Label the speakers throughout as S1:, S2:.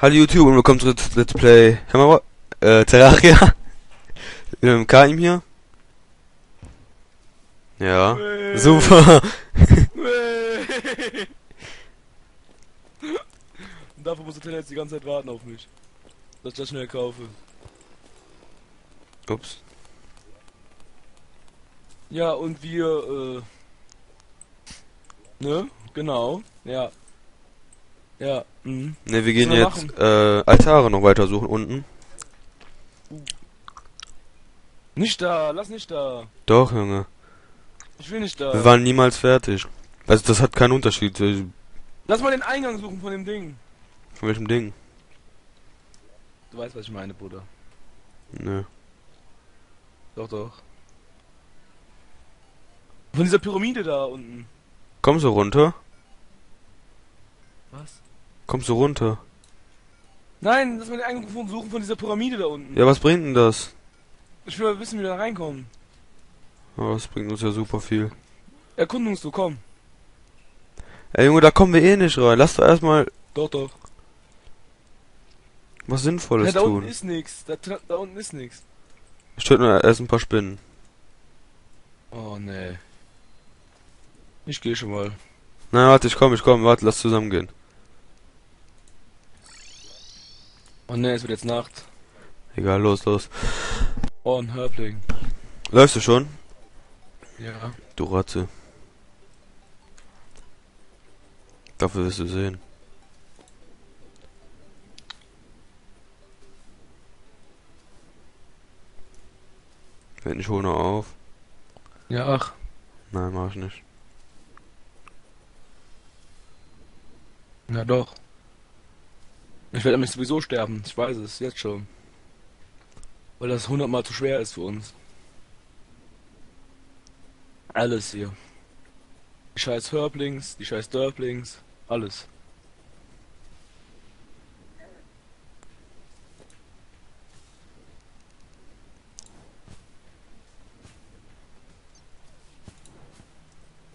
S1: Hallo YouTube und willkommen zurück zu Let's Play Hammer äh, Terraria. Mit Kaim hier. Ja,
S2: Hey.
S1: super.
S2: Und dafür muss der jetzt die ganze Zeit warten auf mich. Dass ich das schnell kaufe.
S1: Ups.
S2: Ja, und wir, äh. Ne? Genau. Ja. Ja. Mhm.
S1: Ne, wir gehen
S2: Was
S1: jetzt äh, Altare noch weiter suchen unten.
S2: Nicht da, lass nicht da.
S1: Doch, Junge.
S2: Ich will nicht da.
S1: Wir waren niemals fertig. Also das hat keinen Unterschied.
S2: Lass mal den Eingang suchen von dem Ding.
S1: Von welchem Ding?
S2: Du weißt, was ich meine, Bruder.
S1: Nö.
S2: Doch, doch. Von dieser Pyramide da unten.
S1: Kommst du runter?
S2: Was?
S1: Kommst du runter?
S2: Nein, lass mal den Eingang von- suchen von dieser Pyramide da unten.
S1: Ja, was bringt denn das?
S2: Ich will mal wissen, wie wir da reinkommen.
S1: Oh, das bringt uns ja super viel.
S2: Erkundungst du, komm.
S1: Ey Junge, da kommen wir eh nicht rein. Lass doch erstmal
S2: Doch, doch.
S1: was
S2: Ja,
S1: Sinnvolles
S2: da unten
S1: tun.
S2: ist nix. Da, da unten ist nix.
S1: Ich töte nur erst ein paar Spinnen.
S2: Oh, nee. Ich geh schon mal.
S1: Na, warte, ich komm, ich komm, warte, lass zusammen gehen.
S2: Oh, nee, es wird jetzt Nacht.
S1: Egal, los, los.
S2: Oh, ein Hörbling.
S1: Läufst du schon?
S2: Ja.
S1: Du Ratze. Dafür wirst du sehen. Hole noch auf.
S2: Ja, ach.
S1: Nein, mach ich nicht.
S2: Na doch. Ich werde nämlich sowieso sterben. Ich weiß es, jetzt schon. Weil das hundertmal zu schwer ist für uns. Alles hier. Die scheiß Hörblings, die scheiß Dörblings, alles.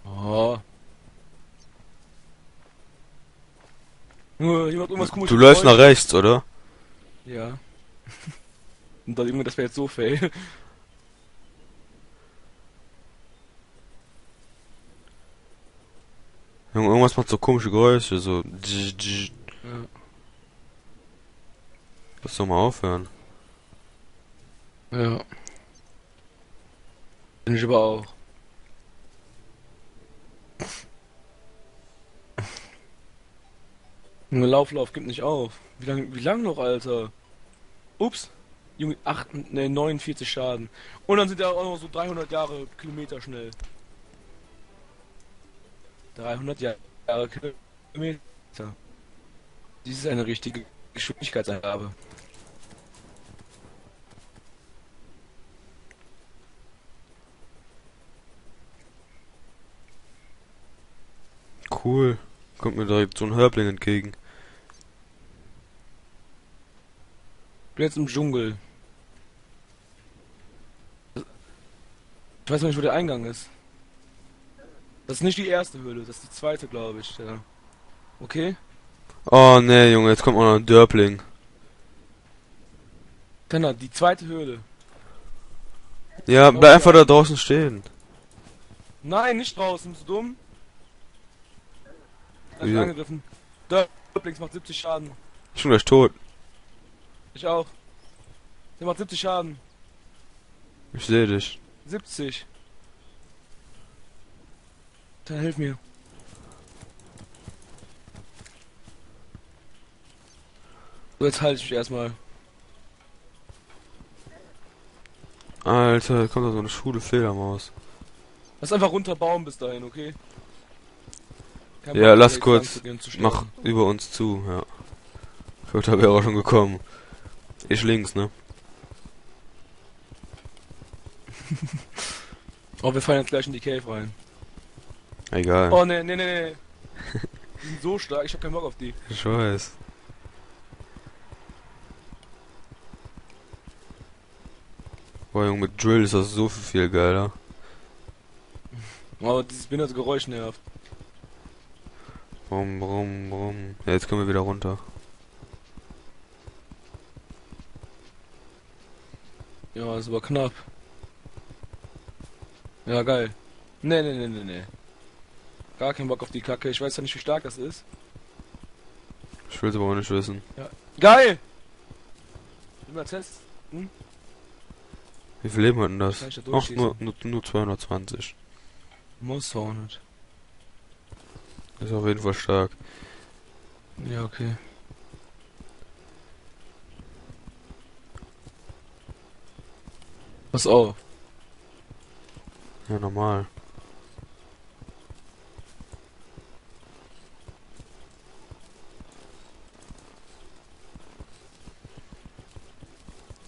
S2: Oh. Irgendwas komisches.
S1: Du läufst nach rechts, oder?
S2: Ja. Und dann Junge, das wäre jetzt so fail.
S1: Junge, irgendwas macht so komische Geräusche, so.
S2: Ja.
S1: Lass doch mal aufhören.
S2: Ja. Bin ich aber auch. Junge, Lauf, Lauf, gib nicht auf. Wie lange, wie lang noch, Alter? Ups. Junge, 8, ne, 49 Schaden. Und dann sind ja auch noch so 300 Jahre Kilometer schnell. 300 Jahre Kilometer. Dies ist eine richtige Geschwindigkeitsangabe.
S1: Cool. Kommt mir direkt so ein Hörbling entgegen.
S2: Bin jetzt im Dschungel. Ich weiß noch nicht, wo der Eingang ist. Das ist nicht die erste Höhle, das ist die zweite, glaube ich. Ja. Okay?
S1: Oh ne, Junge, jetzt kommt auch noch ein Dörpling.
S2: Tenner, die zweite Höhle.
S1: Ja, bleib einfach da draußen stehen.
S2: Nein, nicht draußen, bist du dumm? Er ist angegriffen. Dörplings macht 70 Schaden.
S1: Ich bin gleich tot.
S2: Ich auch. Der macht 70 Schaden.
S1: Ich sehe dich.
S2: 70. Dann hilf mir. So, jetzt halte ich mich erstmal.
S1: Alter, da kommt da so eine schwule Fledermaus.
S2: Lass einfach runterbauen bis dahin, okay? Kein
S1: Ja,
S2: Bock,
S1: lass kurz.
S2: sterben.
S1: Mach über uns zu, ja. Ich glaube, da wäre auch schon gekommen. Ich links, ne?
S2: Oh, wir fallen jetzt gleich in die Cave rein.
S1: Egal.
S2: Oh, ne, ne, ne, ne. Die sind so stark, ich hab keinen Bock auf die.
S1: Ich weiß. Boah, Junge, mit Drill ist das so viel geiler.
S2: Aber dieses behinderte Geräusch nervt.
S1: Brumm, brumm, brumm. Ja, jetzt können wir wieder runter.
S2: Ja, ist aber knapp. Ja, geil. Nee, nee, nee, nee, nee. Gar kein Bock auf die Kacke. Ich weiß ja nicht, wie stark das ist.
S1: Ich will's aber auch nicht wissen.
S2: Geil! Will mal testen?
S1: Wie viel Leben hat denn das?
S2: Da
S1: Ach, nur, nur, nur 220.
S2: Muss auch nicht.
S1: Ist auf jeden Fall stark.
S2: Ja, okay. Pass auf.
S1: Ja, normal.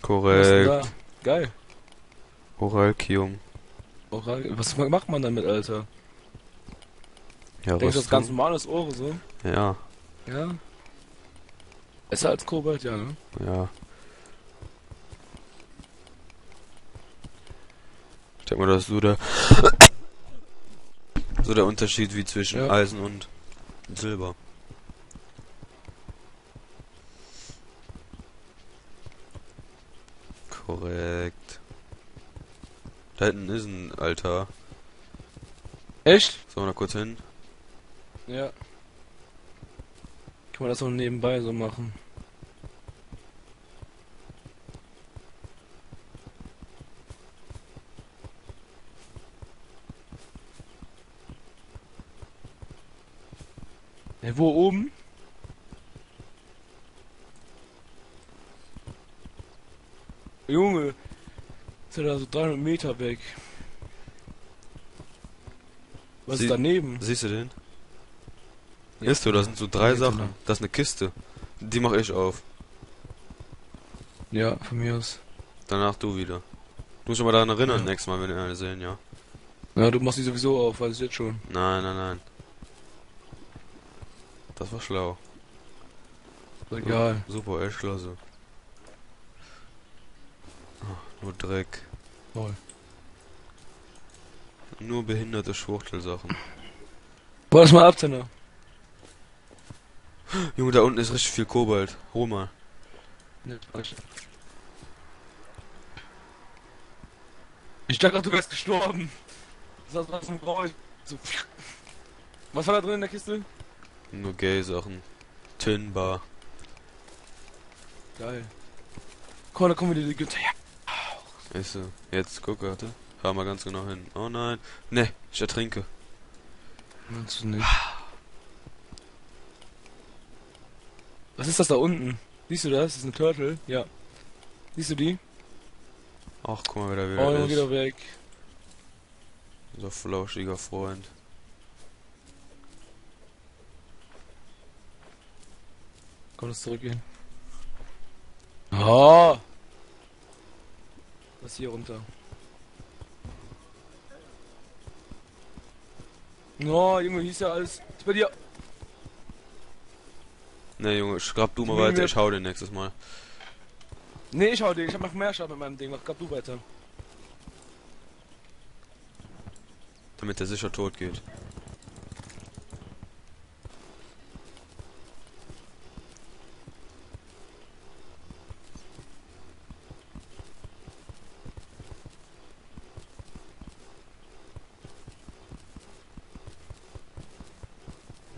S1: Korrekt.
S2: Geil.
S1: Oralkium.
S2: Oral Was macht man damit, Alter?
S1: Ja,
S2: Denkst du, das ganz normales Ohr so?
S1: Ja,
S2: Ja. Besser als Kobalt, ja, ne?
S1: ja. Denke mal, das ist so der, so der Unterschied wie zwischen
S2: Ja.
S1: Eisen und Silber. Korrekt. Da hinten ist ein Altar.
S2: Echt?
S1: Sollen wir da kurz hin?
S2: Ja. Kann man das auch nebenbei so machen? Wo oben? Junge, ist ja da so 300 Meter weg. Was
S1: Sie-
S2: ist daneben?
S1: Siehst du den?
S2: Ja.
S1: Ist du, da sind so drei
S2: Ja,
S1: Sachen. Das ist eine Kiste. Die mache ich auf.
S2: Ja, von mir aus.
S1: Danach du wieder. Du musst dich mal daran erinnern,
S2: Ja.
S1: nächstes Mal, wenn wir eine sehen, ja.
S2: Ja, du machst die sowieso auf, weiß ich jetzt schon.
S1: Nein, nein, nein. Das war schlau.
S2: Egal.
S1: Super, echt klasse. Ah, nur Dreck.
S2: Toll.
S1: Nur behinderte Schwuchtelsachen.
S2: Boah, das mal ab, Tenner.
S1: Junge, da unten ist richtig viel Kobalt. Hol mal.
S2: Falsch. Ich dachte, du wärst gestorben. Das war so ein Geräusch. So. Was war da drin in der Kiste?
S1: Nur Gay-Sachen. Tinbar.
S2: Geil. Komm, da kommen wieder die Güter. Ja.
S1: Ist so. Jetzt, guck, warte. Hör mal ganz genau hin. Oh nein. Ne, ich ertrinke.
S2: Meinst du nicht? Was ist das da unten? Siehst du das? Das ist eine Turtle? Ja. Siehst du die?
S1: Ach, guck mal, wer da
S2: Oh,
S1: wieder
S2: weg.
S1: Unser flauschiger Freund.
S2: Komm, lass zurückgehen. Oh! Was hier runter? Oh, Junge, hieß ja alles. Ist bei dir.
S1: Ne, Junge, schraub du mal weiter, ich hau den nächstes Mal.
S2: Nee, ich hau den. Ich hab noch mehr Schaden mit meinem Ding. Mach grad du weiter.
S1: Damit der sicher tot geht.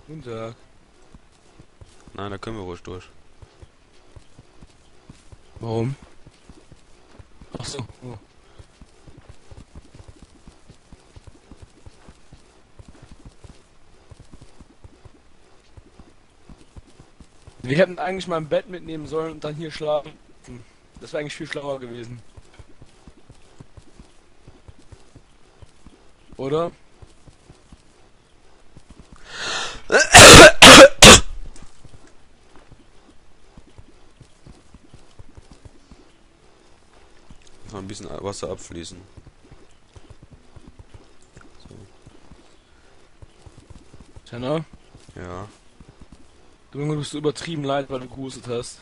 S2: Guten Tag.
S1: Nein, da können wir ruhig durch.
S2: Warum? Ach so. Oh. Wir hätten eigentlich mal ein Bett mitnehmen sollen und dann hier schlafen. Das wäre eigentlich viel schlauer gewesen. Oder?
S1: Noch ein bisschen Wasser abfließen.
S2: Tanner?
S1: Ja.
S2: Du Junge, du bist so übertrieben leid, weil du gehustet hast.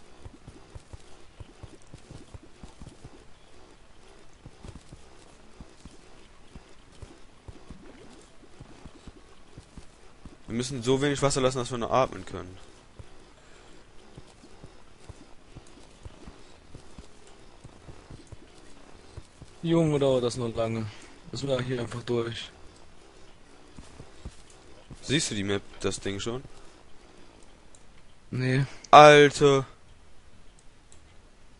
S1: Wir müssen so wenig Wasser lassen, dass wir nur atmen können.
S2: Junge, dauert das noch lange. Das war hier einfach durch.
S1: Siehst du die Map, das Ding schon?
S2: Nee.
S1: Alter.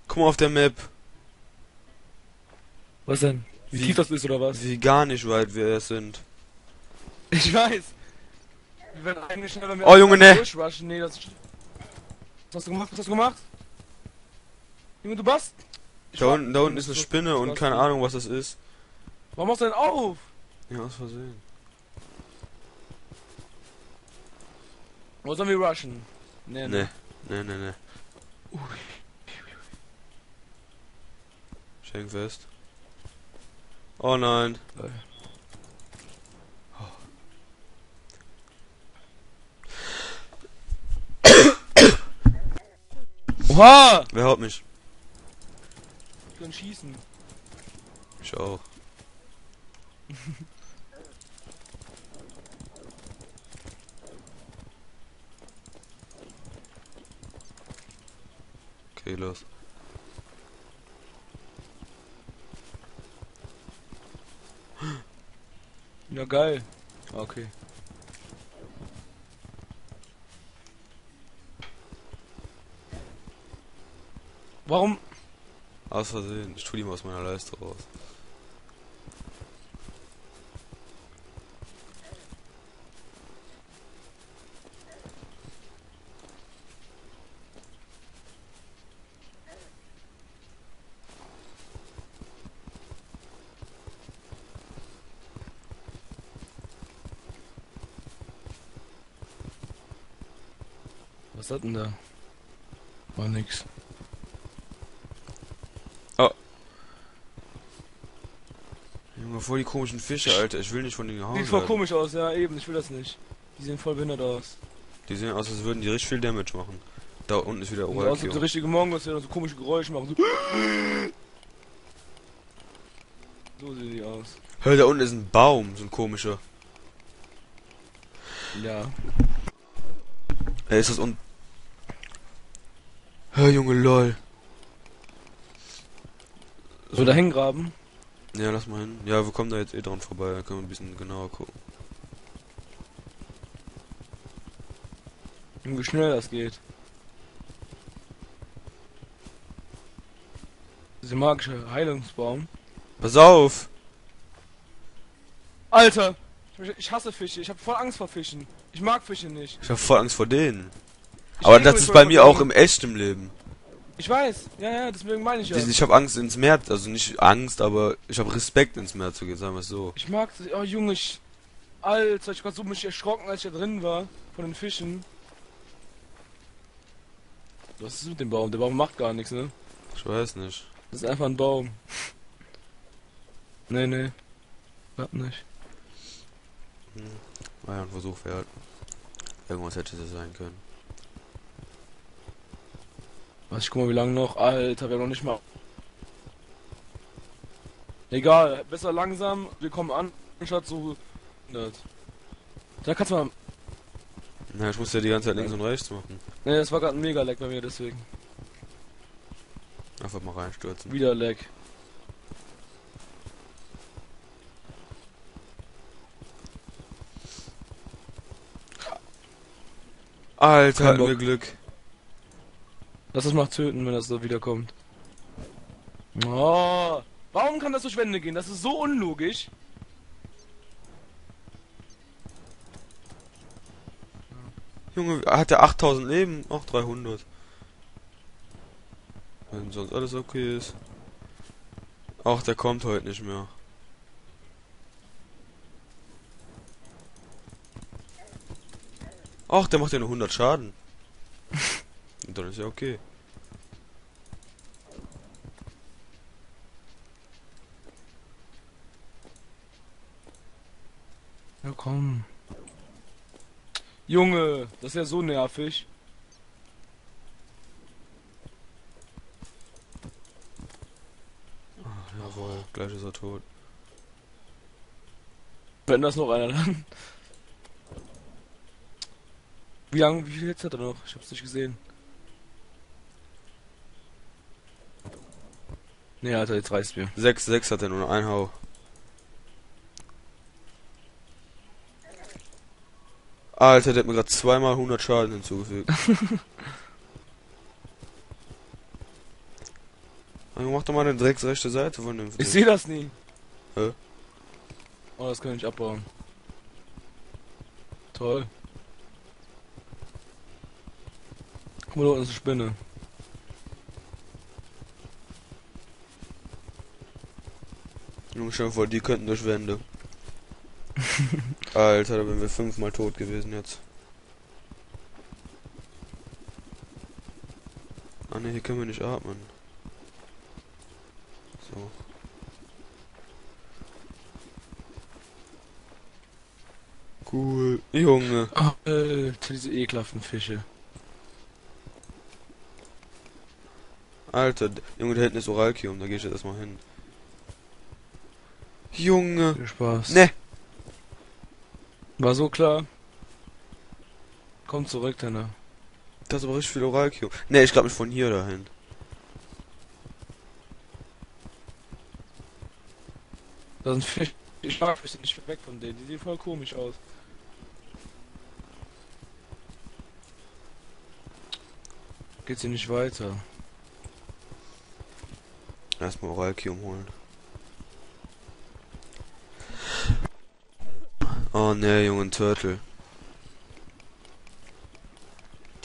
S1: Guck mal auf der Map,
S2: Was denn? Wie,
S1: Wie-
S2: tief das ist oder was?
S1: wie gar nicht weit wir es sind.
S2: Ich weiß. Wir werden eigentlich schnell, wenn wir
S1: Oh, Junge, ne.
S2: Nee, das. Was hast du gemacht? Was hast du gemacht? Junge, du bast?
S1: Da unten, da unten ist eine Spinne und keine Ahnung, was das ist.
S2: Warum machst du denn auf?
S1: Ja, aus Versehen.
S2: Wo sollen wir rushen? Nee,
S1: Ne, ne, ne, ne. Schenk fest. Oh nein.
S2: Oha!
S1: Wer haut mich?
S2: Kann schießen.
S1: Ich auch. Okay, los.
S2: Ja, geil. Ah, Okay. Warum?
S1: Aus Versehen. Mal aus meiner Leiste raus.
S2: Was hat denn da? War nix.
S1: Junge, voll die komischen Fische, Alter. Ich will nicht von denen gehauen
S2: Sieht voll
S1: werden.
S2: komisch aus, ja eben, ich will das nicht. Die sehen voll behindert aus.
S1: Die sehen aus, als würden die richtig viel Damage machen. Da unten ist wieder
S2: Und aus so
S1: Overkill.
S2: richtige Mongos, die dann so komische Geräusche machen. So, so sehen die aus.
S1: Hör, da unten ist ein Baum, so ein komischer.
S2: Ja.
S1: Ey, ist das un... Hör, Junge, lol.
S2: So da hingraben.
S1: Ja, lass mal hin. Ja, wir kommen da jetzt eh dran vorbei, dann können wir ein bisschen genauer gucken.
S2: Wie schnell das geht. Dieser magische Heilungsbaum.
S1: Pass auf!
S2: Alter! Ich- hasse Fische. Ich habe voll Angst vor Fischen. Ich mag Fische nicht.
S1: Ich hab voll Angst vor denen.
S2: Ich
S1: Aber das ist bei mir auch im echten Leben.
S2: Ich weiß. Ja, ja, deswegen meine ich ja.
S1: Ich hab Angst ins Meer, also nicht Angst, aber ich hab Respekt ins Meer zu gehen, sagen wir es so.
S2: Ich mag Oh Junge, ich. Alter, ich war so mich erschrocken, als ich da drin war. Von den Fischen. Was ist mit dem Baum? Der Baum macht gar nichts, ne?
S1: Ich weiß nicht.
S2: Das ist einfach ein Baum. Nee, nee. Klappt nicht.
S1: War ja ein Versuch wert. Irgendwas hätte es sein können.
S2: Was, ich guck mal, wie lange noch. Alter, wir haben noch nicht mal. Egal, besser langsam. Wir kommen an, anstatt so. 100. Da kannst du mal.
S1: Na, ich muss ja die ganze Zeit links und rechts machen.
S2: Ne, das war gerade ein mega Leck bei mir, deswegen.
S1: Einfach mal reinstürzen.
S2: Wieder Leck.
S1: Alter, hatten wir. Glück.
S2: Lass das mal töten, wenn das so wiederkommt. Oh, warum kann das durch Wände gehen? Das ist so unlogisch.
S1: Junge, hat der 8000 Leben? Auch 300. Wenn sonst alles okay ist. Ach, der kommt heute nicht mehr. Ach, der macht ja nur 100 Schaden. Dann ist ja okay.
S2: Ja, komm. Junge, das ist ja so nervig.
S1: Jawohl, gleich ist er tot.
S2: Wenn das noch einer dann. Wie lange, wie viel jetzt hat er noch? Ich hab's nicht gesehen. Nee, Alter, jetzt reißt mir.
S1: 6, 6 hat er nur noch ein Hau. Alter, der hat mir gerade zweimal 100 Schaden hinzugefügt. Aber mach doch mal eine Drecks rechte Seite von dem.
S2: Ich sehe das nie.
S1: Hä?
S2: Oh, das kann ich abbauen. Toll. Guck mal, da unten ist eine Spinne.
S1: Stell dir vor, die könnten durch Wände. Alter, da wären wir fünfmal tot gewesen jetzt. Ah ne, hier können wir nicht atmen. So. Cool. Junge.
S2: Alter, diese ekelhaften Fische.
S1: Alter, Junge, da hinten ist Oralkium, da geh ich jetzt erstmal hin. Junge.
S2: Viel Spaß.
S1: Ne.
S2: War so klar. Komm zurück, Tanner.
S1: Da ist aber richtig viel Oralkium. Ne, ich glaube mich von hier dahin.
S2: Da sind Fische. Ich mag mich nicht weg von denen. Die sehen voll komisch aus. Geht's hier nicht weiter?
S1: Erstmal Oralkium holen. Oh ne, Junge, Turtle.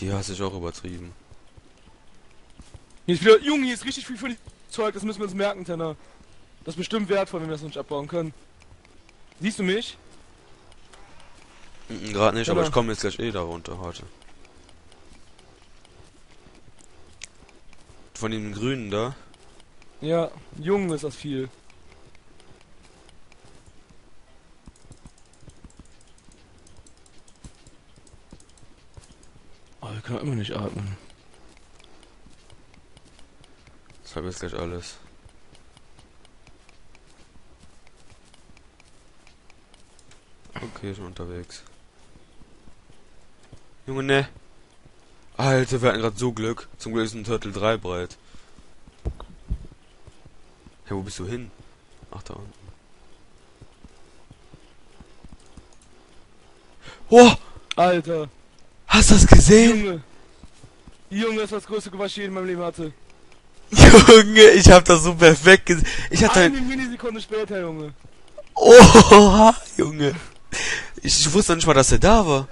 S1: Die hasse ich auch übertrieben.
S2: Hier ist wieder. Junge, hier ist richtig viel dem Zeug. Das müssen wir uns merken, Tanner. Das ist bestimmt wertvoll, wenn wir das nicht abbauen können. Siehst du mich?
S1: Mm, Gerade nicht, aber
S2: Oder?
S1: ich komme jetzt gleich eh da runter heute. Von dem Grünen da?
S2: Ja, Junge ist das viel. Oh, wir können immer nicht atmen.
S1: Das habe jetzt gleich alles. Okay, schon unterwegs. Junge, ne. Alter, wir hatten gerade so Glück. Zum Glück ist ein Turtle 3 breit. Hey, wo bist du hin? Ach, da unten. Oh,
S2: Alter,
S1: hast du das gesehen?
S2: Junge. Junge ist das größte was ich in meinem Leben hatte.
S1: Junge, ich hab das so perfekt gesehen. Ich hatte
S2: Eine Millisekunde später, Junge.
S1: Oha, Junge. Ich, ich wusste nicht mal, dass er da war.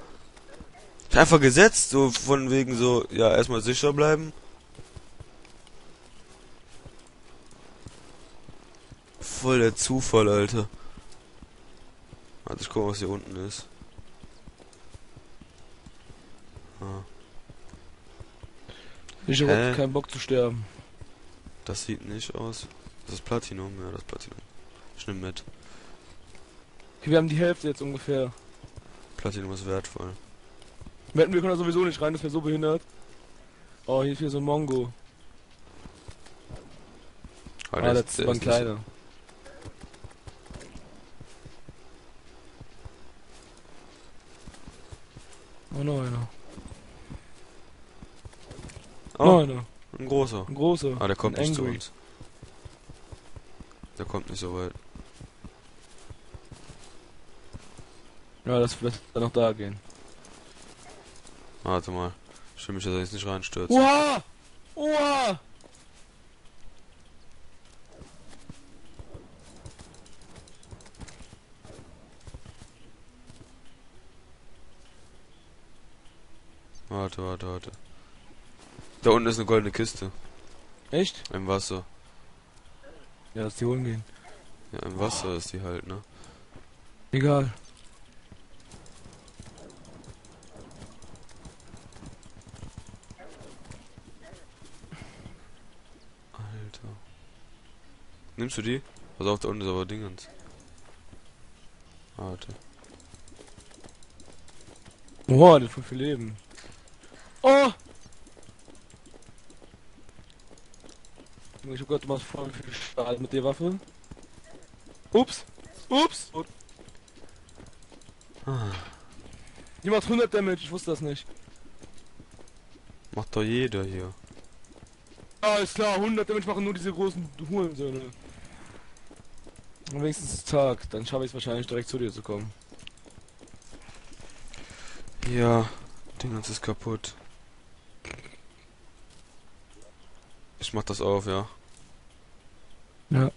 S1: Ich hab einfach gesetzt, so von wegen so, ja, erstmal sicher bleiben. Voll der Zufall, Alter. Warte, ich guck, was hier unten ist. Ah,
S2: Ich hab
S1: Hä?
S2: keinen Bock zu sterben.
S1: das sieht nicht aus. Das ist Platinum, ja, das ist Platinum. Ich nehm mit.
S2: Okay, wir haben die Hälfte jetzt ungefähr.
S1: Platinum ist wertvoll.
S2: Wetten, wir können da sowieso nicht rein, das wäre so behindert. Oh, hier ist wieder so ein Mongo.
S1: Aber
S2: Ah,
S1: der
S2: das war ein
S1: nicht-
S2: kleiner. Oh, noch einer.
S1: Oh,
S2: einer.
S1: ein großer.
S2: Ein großer.
S1: Ah, der kommt nicht zu
S2: Angry.
S1: uns. Der kommt nicht so weit.
S2: Ja, das wird dann noch da gehen.
S1: Warte mal. Ich will mich da jetzt nicht reinstürzen.
S2: Uah! Uah!
S1: Warte, warte, warte. Da unten ist eine goldene Kiste.
S2: Echt?
S1: Im Wasser.
S2: Ja, lass die holen gehen.
S1: Ja, im Wasser ist die halt, ne?
S2: Egal.
S1: Alter. Nimmst du die? Pass auf, da unten ist aber Dingens. Warte.
S2: Boah, der hat voll viel Leben. Oh! Ich hab gehört, du machst voll viel Schaden mit der Waffe. Ups! Ups! Und
S1: Ah,
S2: die macht 100 Damage, ich wusste das nicht.
S1: macht doch jeder hier.
S2: Alles klar, 100 Damage machen nur diese großen Hurensöhne. Und wenigstens ist Tag, dann schaffe ich es wahrscheinlich direkt zu dir zu kommen.
S1: Ja, Dingens ist kaputt. Ich mach das auf, ja. No.